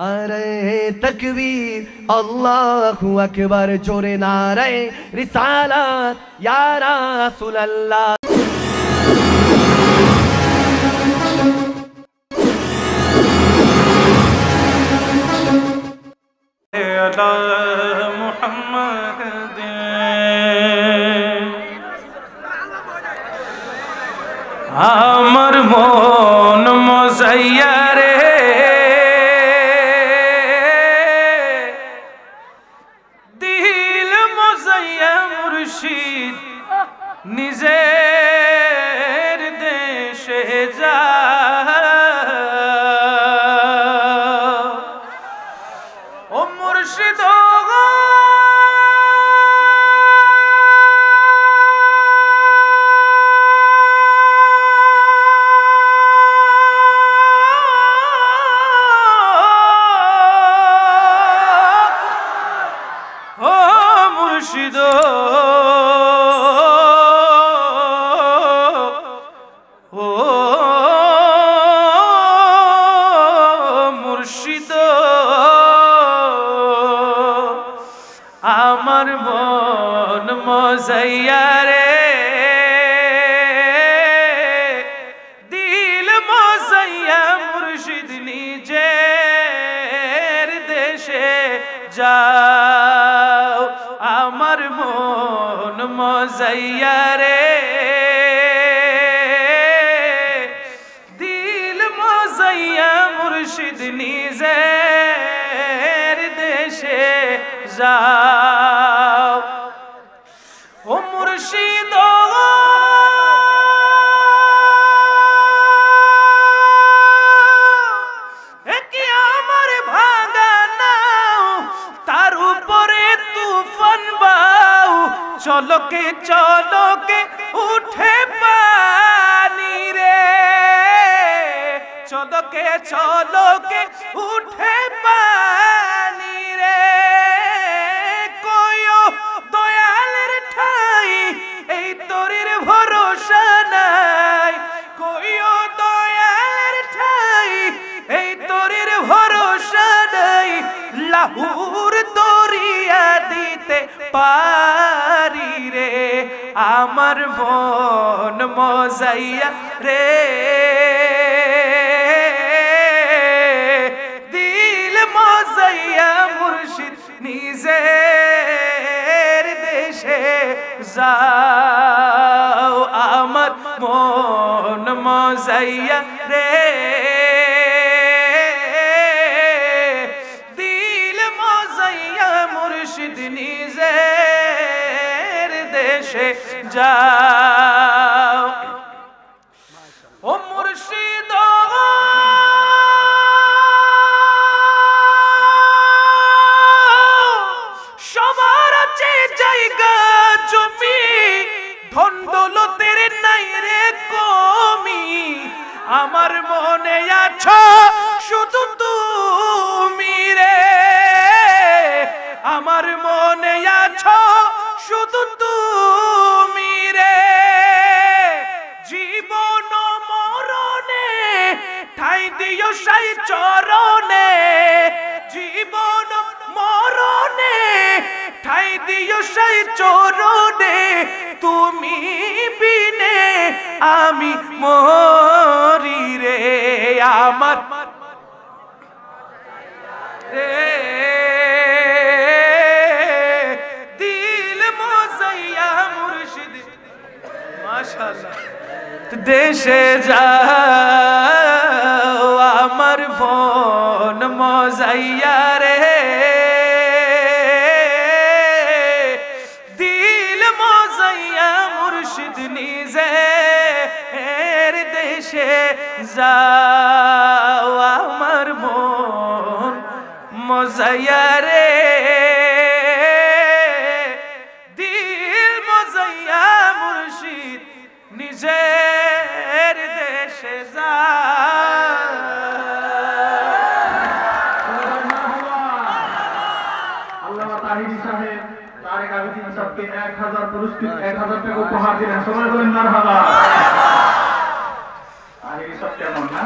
نعرہ تکبیر اللہ اکبر جورے نعرہ رسالت یا رسول اللہ محمد آمر مون مزیر নিজের দেশে যা। ও মুর্শিদ মুর্শিদ মুর্শিদ আমার মন মজাইয়া রে। দিল মজাইয়া মুর্শিদ নিজের দেশে যাও। আমার মন মজাইয়া রে। দিল মজাইয়া মুর্শিদ নিজের দেশে যাও। ও মুর্শিদ চলকে চলকে উঠে চলকে চলকে উঠে পানি রে। কয়ো দয়ালের ঠাই, এই তরির ভরসা নাই। কইও দয়ালের ঠাই, এই তরির ভরসা নাই। লাহুর দরিয়া দিতে পারি রে, আমার মন মজাইয়া রে। নিজের দেশে যাও, আমার মন মজাইয়া রে। দিল মজাইয়া মুর্শিদ নিজের দেশে যাও। ও মুর্শিদ আমার মনে আছো শুধু তুমি রে। আমার মনে আছো শুধু তুমি রে। জীবন মরণে, ঠাই দিও সাই চরণে। জীবন মরণে, ঠাই দিও সাই চরণে। তুমি বিনে আমি রে আমার রে দিল মোসাইয়া মুর্শিদ। মাশাআল্লাহ। দেশে যাও আমার বোন মজাইয়া রে। দিল মজাইয়া মুর্শিদ নিজে দেশে যাও আমার মন মজাইয়া রে। দিল মজাইয়া মুর্শিদ নিজের এক হাজার পুরস্কৃত, এক হাজার টাকা উপহার দিলেন। সবাই বলেন মারহাবা তাহিরি সাহেব কেমন না